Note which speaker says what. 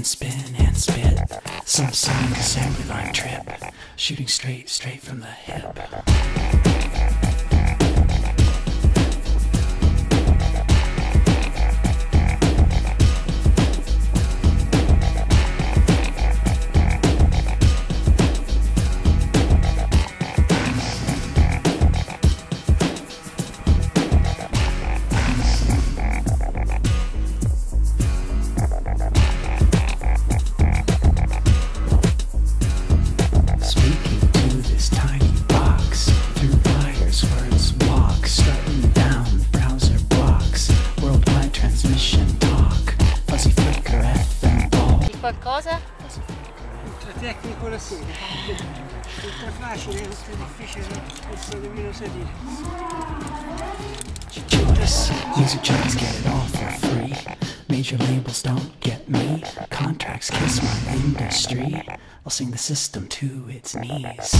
Speaker 1: and spin and spit. Some sonic assembly line trip, shooting straight, straight from the hip.
Speaker 2: Qualcosa?
Speaker 3: Tra tecnico la sera, tutto è facile, tutto è difficile, non nemmeno se dire.
Speaker 1: Judas, music junkies get it all for free. Major labels don't get me. Contracts kiss my industry. I'll sing the system to its knees.